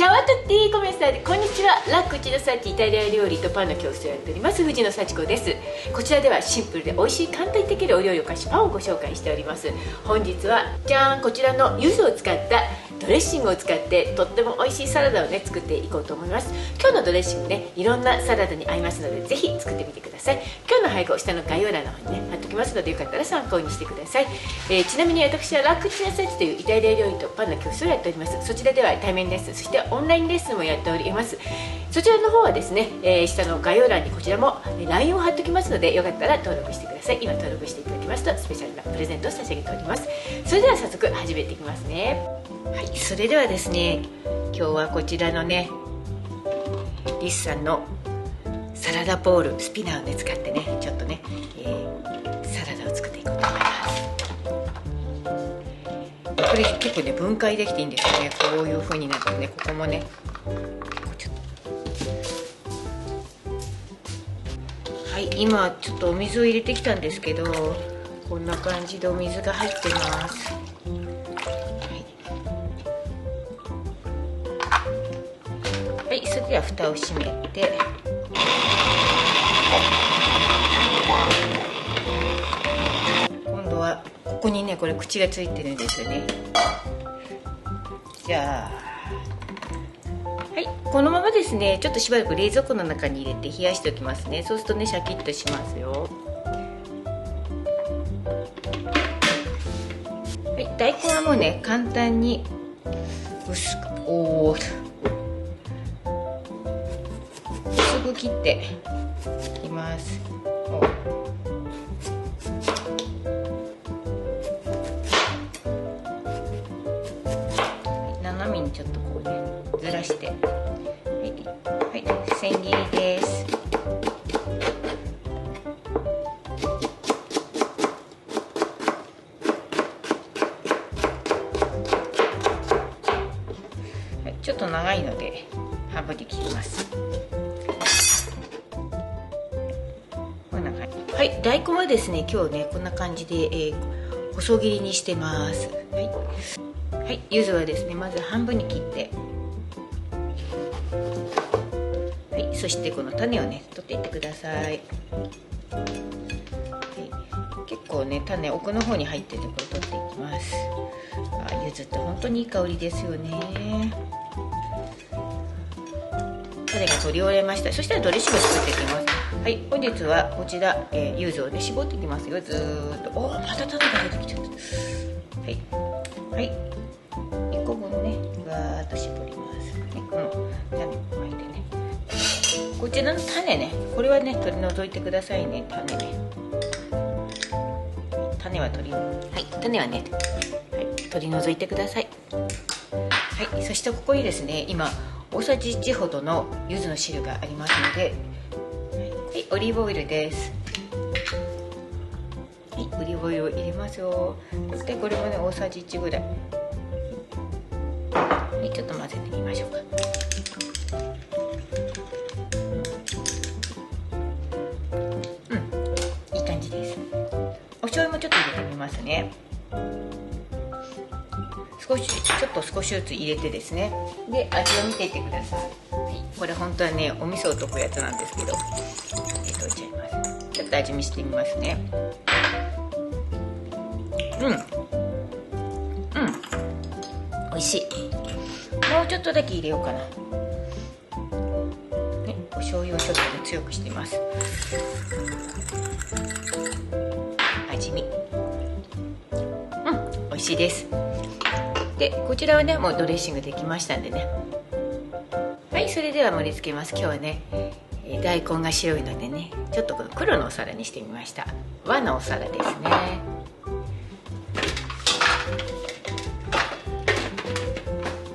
チャワトティコメンサーでこんにちは。ラッ・クチのサチイタリア料理とパンの教室をやっております藤野幸子です。こちらではシンプルで美味しい簡単にできるお料理お菓子パンをご紹介しております。本日はじゃーんこちらの柚子を使ったドレッシングを使ってとっても美味しいサラダをね作っていこうと思います。今日のドレッシングねいろんなサラダに合いますのでぜひ作ってみてください。今日の配合下の概要欄の方にね貼っておきますのでよかったら参考にしてください、えー、ちなみに私はラクチナサチというイタリア料理とパンの教室をやっておりますそちらでは対面レッスンそしてオンラインレッスンもやっております。そちらの方はですね、えー、下の概要欄にこちらも LINE を貼っておきますのでよかったら登録してください。今登録していただきますとスペシャルなプレゼントを差し上げております。それでは早速始めていきますね。はい。それではですね今日はこちらのねリスさんのサラダボールスピナーをね使ってねちょっとね、えー、サラダを作っていこうと思います。これ結構ね分解できていいんですよね。こういう風になってねここもねはい今ちょっとお水を入れてきたんですけどこんな感じでお水が入ってます。では蓋を閉めて。今度はここにねこれ口がついてるんですよね。じゃあ。はい。このままですねちょっとしばらく冷蔵庫の中に入れて冷やしておきますね。そうするとねシャキッとしますよ。はい。大根はもうね簡単に薄くおおく切っていきます。はい大根はですね今日ねこんな感じで、えー、細切りにしてます。はい、はい、柚子はですねまず半分に切って。はいそしてこの種をね取っていってください、はい、結構ね種奥の方に入っててこれ取っていきます。あ柚子って本当にいい香りですよね。種が取り終えました。そしたらドレッシング作っていきます。はい本日はこちら、えー、柚子をね絞っていきますよ。ずーっと。おおまた種が出てきちゃった。はい。はい。1個分ねガーッと絞ります。ねこの種を巻いてね。こちらの種ねこれはね取り除いてくださいね。種ね。種は取りはい種はね、はい、取り除いてください。はいそしてここにですね今大さじ1ほどの柚子の汁がありますので、はい、オリーブオイルです。はいオリーブオイルを入れますよ。そしてこれもね大さじ1ぐらい。はいちょっと混ぜてみましょうか。少しちょっと少しずつ入れてですね。で味を見ていてください、はい、これ本当はねお味噌を溶くやつなんですけど。入れといちゃいますちょっと味見してみますね。うん。うん。美味しい。もうちょっとだけ入れようかな。ねお醤油をちょっと、ね、強くしています。味見。うん美味しいです。でこちらはねもうドレッシングできましたんでね。はいそれでは盛り付けます。今日はね大根が白いのでねちょっとこの黒のお皿にしてみました。和のお皿ですね。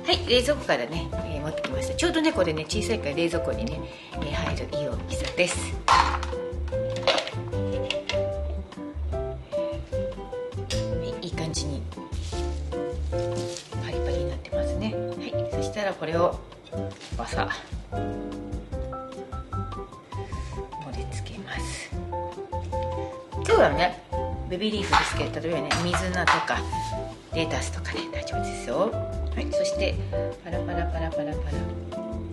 はい冷蔵庫からね、えー、持ってきました。ちょうどねこれね小さいから冷蔵庫にね、えー、入るいい大きさです。らこれをわさ盛り付けます。今日はねベビーリーフですけど例えばね水菜とかレタスとかね大丈夫ですよ。はいそしてパラパラパラパラパラ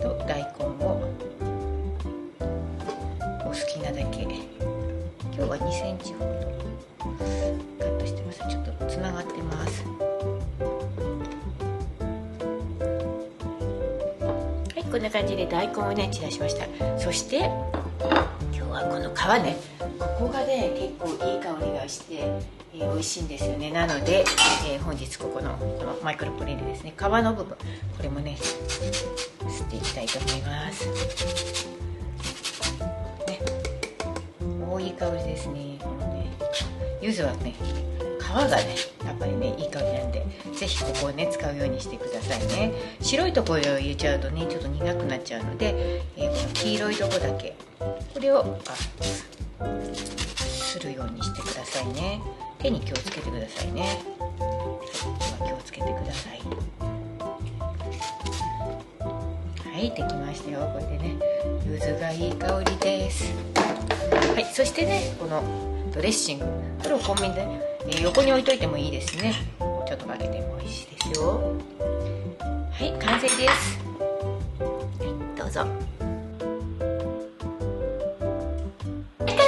と大根をお好きなだけ。今日は2センチほどカットしてます。こんな感じで大根をね散らしました。そして今日はこの皮ねここがね結構いい香りがして、えー、美味しいんですよね。なので、えー、本日ここのこのマイクロポリーでですね。皮の部分これもね吸っていきたいと思います。ねおいい香りですね。このね柚子はね皮がねやっぱりねいい香りなんで是非ここをね使うようにしてくださいね白いところを入れちゃうとねちょっと苦くなっちゃうので、えー、この黄色いとこだけこれをあするようにしてくださいね手に気をつけてくださいね、はい、気をつけてくださいはいできましたよこれでね柚子がいい香りですはいそしてねこのドレッシング。これをコンビニで、えー、横に置いといてもいいですね。ちょっとかけても美味しいですよ。はい完成です、はい、どうぞ。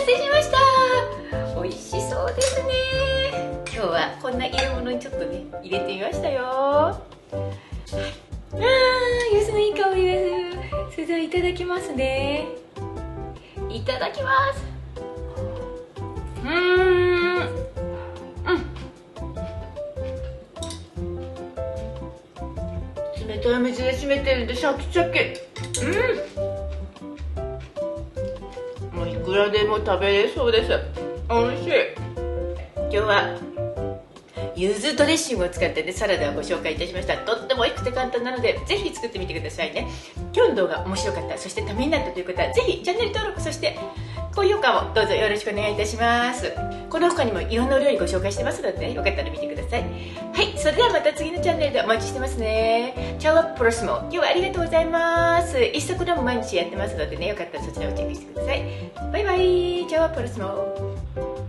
成しました。美味しそうですね。今日はこんな色物にちょっとね入れてみましたよ。あー柚子のいい香りです。それではいただきますね。いただきます。うん。冷たい水で締めてるんでシャキシャキ。うん。もういくらでも食べれそうです。美味しい。今日は柚子ドレッシングを使ってねサラダをご紹介いたしました。とっても美味しくて簡単なのでぜひ作ってみてくださいね。今日の動画面白かったそしてためになったという方はぜひチャンネル登録そして高評価もどうぞよろしくお願いいたします。この他にもいろんなお料理ご紹介してますので、ね、よかったら見てください。はいそれではまた次のチャンネルでお待ちしてますね。チャオプロスモ今日はありがとうございます。インスタグラム毎日やってますのでねよかったらそちらをチェックしてください。バイバイチャオプロスモ。